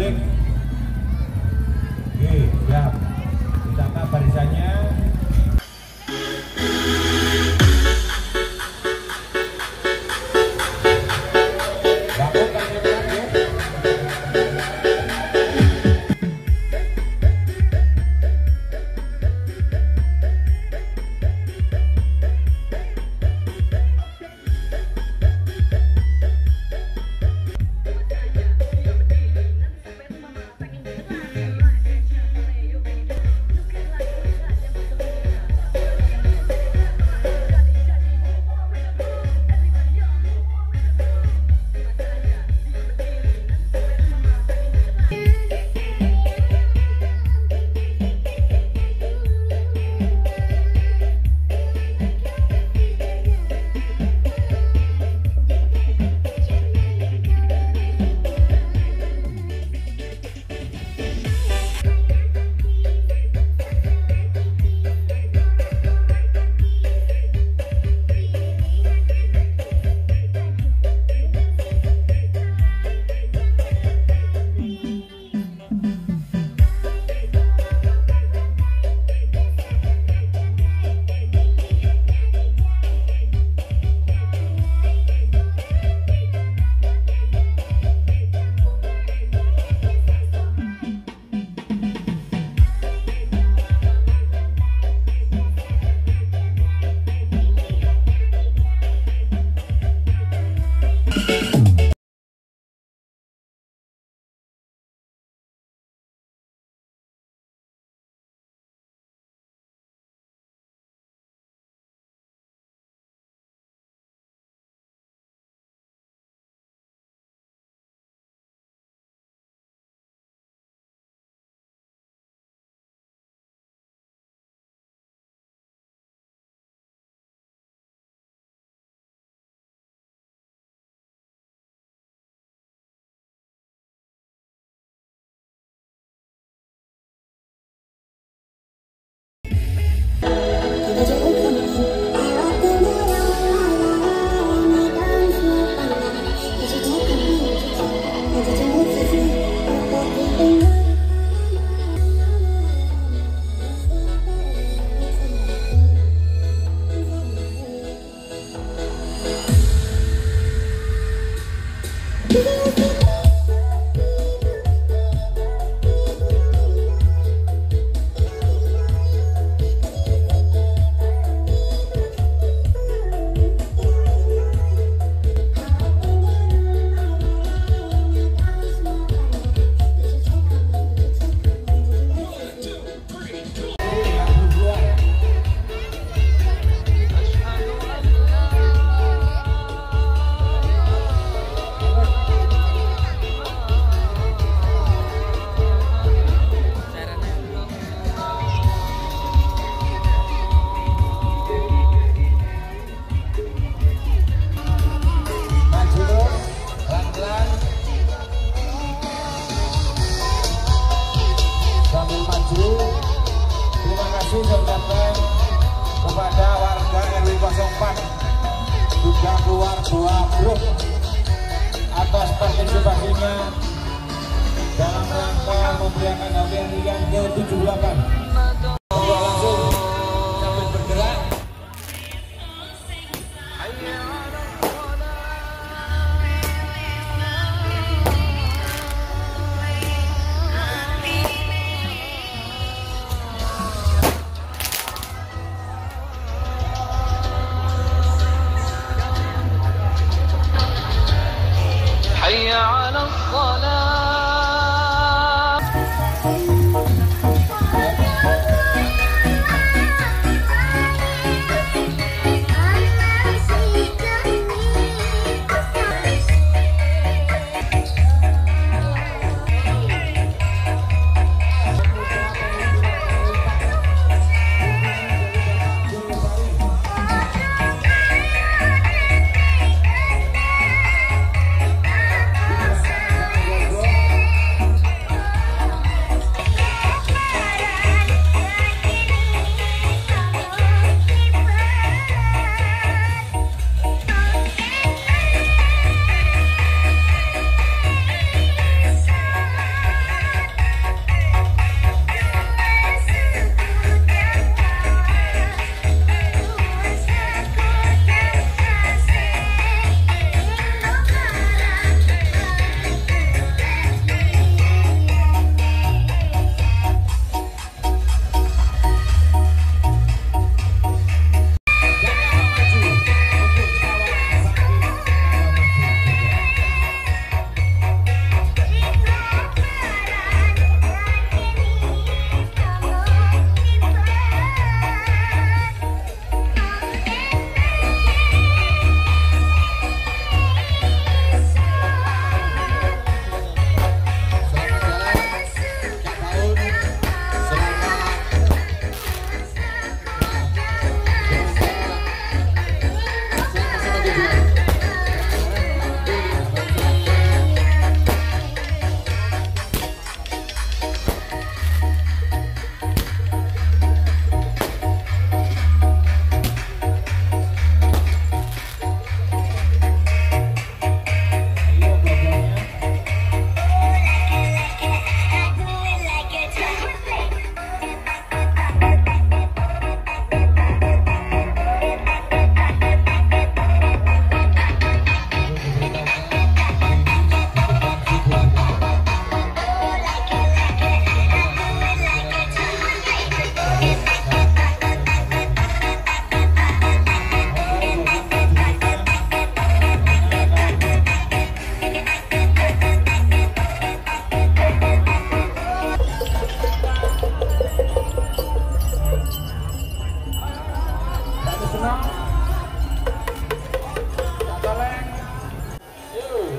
Benedict. Kepada warga RW 04 juga keluar dua grup atas partisipasinya dalam rangka memberikan HWRI yang ke-78 الصلاة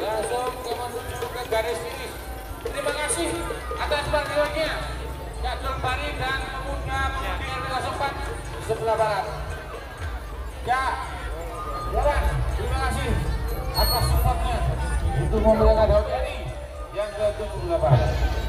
langsung ke menuju ke garis finish. Terima kasih atas bantuannya. Jadul Bari dan pemuda pemudi RW 04 sebelah barat. Ya, jalan. Terima kasih atas supportnya untuk memberikan HWRI yang ke-78.